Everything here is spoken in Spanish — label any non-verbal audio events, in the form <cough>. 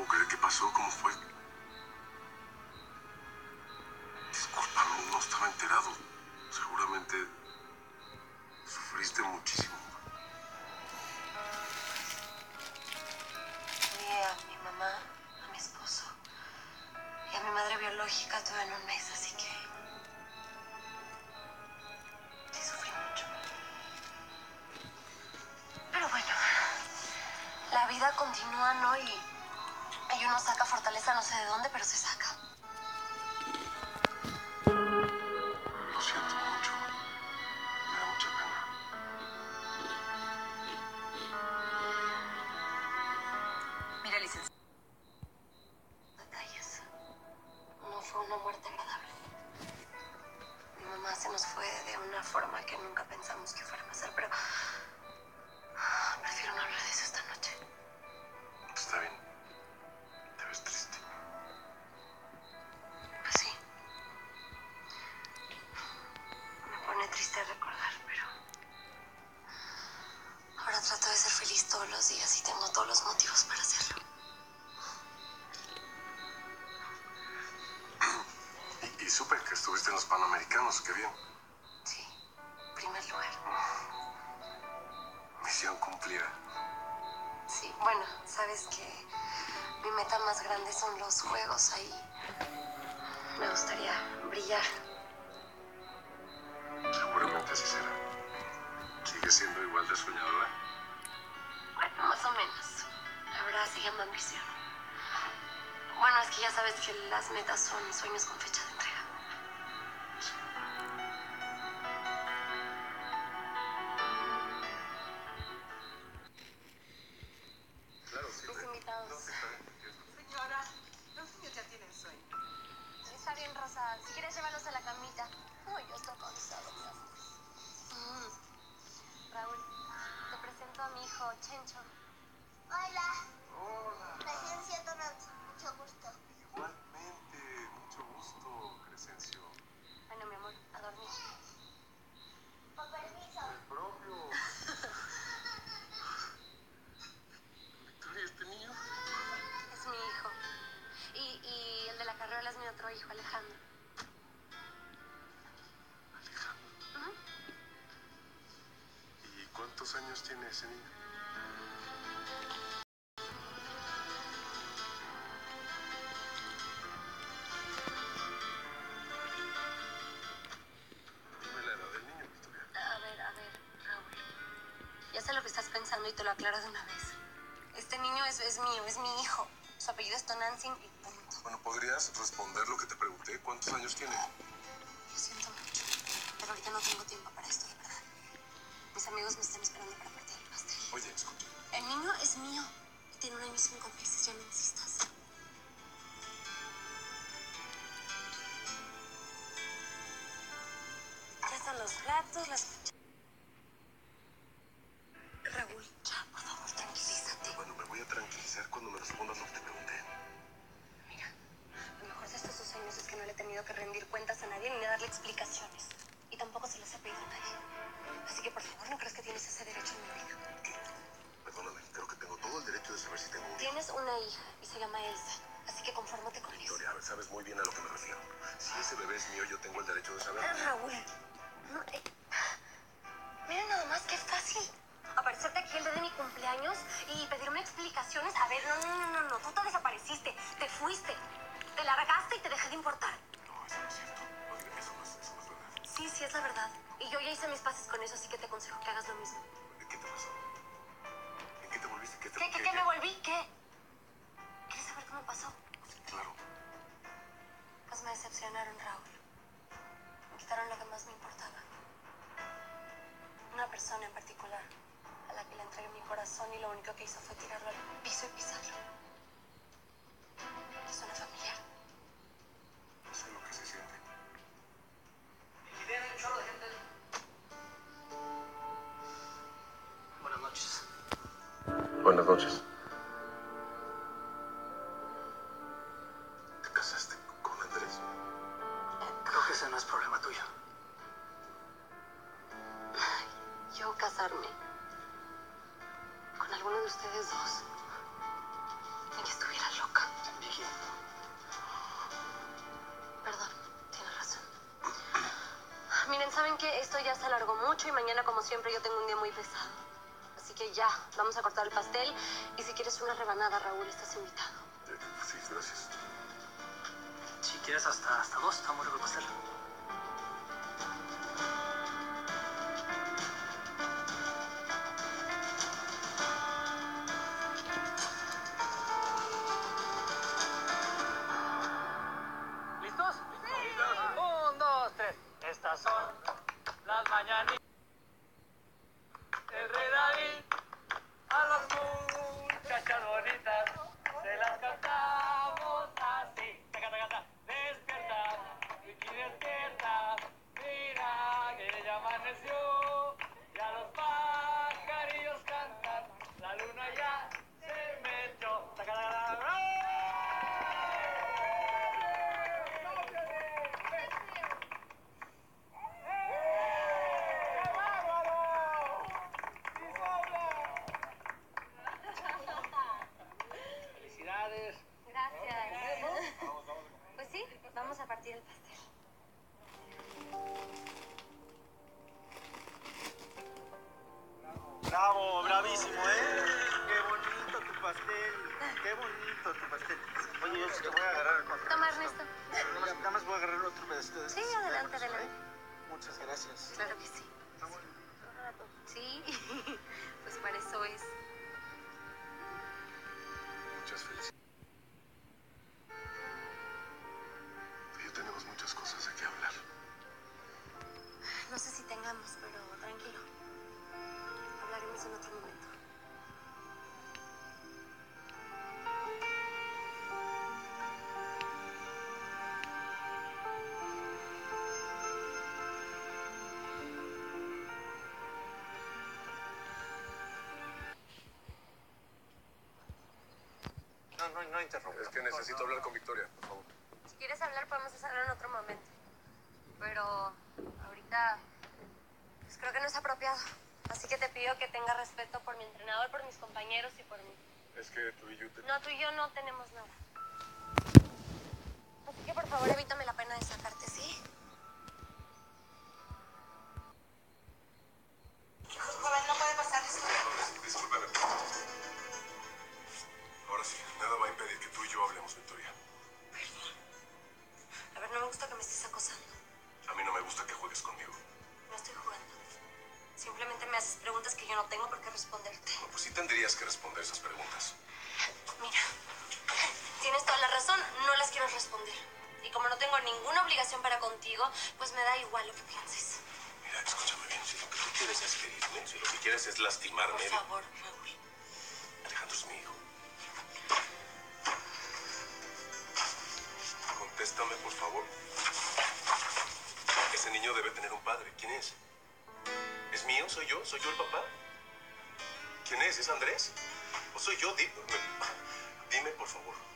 puedo creer qué pasó, cómo fue. Disculpa, no, no estaba enterado. Seguramente sufriste muchísimo. Vi a mi mamá, a mi esposo y a mi madre biológica todo en un mes, así que sí sufrí mucho. Pero bueno, la vida continúa, ¿no? Y, y uno saca fortaleza no sé de dónde, pero se saca. Los motivos para hacerlo. Y, y supe que estuviste en los Panamericanos. Qué bien. Sí, primer lugar. Misión cumplida. Sí, bueno, sabes que mi meta más grande son los juegos ahí. Me gustaría brillar. Seguramente así será. ¿Sigue siendo igual de soñadora? Bueno, más o menos. La verdad se llama ambición. Bueno, es que ya sabes que las metas son sueños con fecha de entrega. Claro, sí. Mis invitados. Señora, los niños ya tienen sueño. Está bien, Rosa. Si quieres llevarlos a la camita. Uy, yo estoy cansado, mi amor. Mm. Raúl, te presento a mi hijo, Chencho. Hola, Hola. recién siento mucho gusto. Igualmente. Mucho gusto, Crescencio. Bueno, mi amor, a dormir. Con permiso. El propio. <laughs> Victoria, ¿este niño? Es mi hijo. Y, y el de la carrera es mi otro hijo, Alejandro. Alejandro. ¿Y cuántos años tiene ese niño? Pensando y te lo aclaro de una vez. Este niño es, es mío, es mi hijo. Su apellido es Tonantzin y punto. Bueno, ¿podrías responder lo que te pregunté? ¿Cuántos años tiene? Lo siento mucho, pero ahorita no tengo tiempo para esto, de verdad. Mis amigos me están esperando para partir el pastel. Oye, escucha. El niño es mío y tiene un año y cinco meses, ya no insistas. Ya están los platos, las cuando me respondas lo que te pregunté. Mira, lo mejor de estos dos años es que no le he tenido que rendir cuentas a nadie ni darle explicaciones. Y tampoco se los he pedido a nadie. Así que por favor, no crees que tienes ese derecho en mi vida. Perdóname, creo que tengo todo el derecho de saber si tengo un. Tienes una hija y se llama Elsa. Así que confórmate con eso. Victoria, a ver, sabes muy bien a lo que me refiero. Si ese bebé es mío, yo tengo el derecho de saberlo. Ah, Raúl. No, eh, Mira nada más qué fácil. Aparecerte aquí el día de mi cumpleaños y pedirme explicaciones. A ver, no, no, no, no, no. Tú te desapareciste, te fuiste, te largaste y te dejé de importar. No, eso no es cierto. Oye, eso no es, eso no es verdad. Sí, sí, es la verdad. Y yo ya hice mis pases con eso, así que te aconsejo que hagas lo mismo. ¿En qué te pasó? ¿En qué te volviste? ¿Qué te ¿Qué, qué, qué me volví? ¿Qué? ¿Quieres saber cómo pasó? Claro. Pues me decepcionaron, Raúl. Me quitaron lo que más me importaba. Una persona en particular a la que le entregué mi corazón y lo único que hizo fue tirarlo al piso y pisarlo. Es una familiar. No sé lo que se siente. Buenas noches. Buenas noches. ustedes dos. Ni que estuviera loca. Perdón, tiene razón. Miren, ¿saben que Esto ya se alargó mucho y mañana, como siempre, yo tengo un día muy pesado. Así que ya, vamos a cortar el pastel. Y si quieres una rebanada, Raúl, estás invitado. Sí, gracias. Si quieres, hasta, hasta dos, está muy rico el pastel. Son las mañanitas. El rey a las muchachas bonitas se las cantamos así. Taca, taca, taca. Despierta, despierta. Mira que ya amaneció. Bravo, bravísimo, ¿eh? Qué bonito tu pastel. Qué bonito tu pastel. Oye, yo sí te voy a agarrar. Toma, Ernesto. Nada más, voy a agarrar otro pedacito de Sí, adelante, ¿eh? adelante. Muchas gracias. Claro que sí. Sí, No, no, no interrumpas. Es que necesito hablar con Victoria, por favor. Si quieres hablar, podemos hacerlo en otro momento. Pero ahorita, pues creo que no es apropiado. Así que te pido que tengas respeto por mi entrenador, por mis compañeros y por mí. Es que tú y yo te... No, tú y yo no tenemos nada. Así que por favor evítame la pena de sacarte, ¿sí? Para contigo, pues me da igual lo que pienses. Mira, escúchame bien. Si lo que tú quieres es herirme, si lo que quieres es lastimarme... Por favor, Raúl. Alejandro es mi hijo. Contéstame, por favor. Ese niño debe tener un padre. ¿Quién es? ¿Es mío? ¿Soy yo? ¿Soy yo el papá? ¿Quién es? ¿Es Andrés? ¿O soy yo? Dime, dime por favor.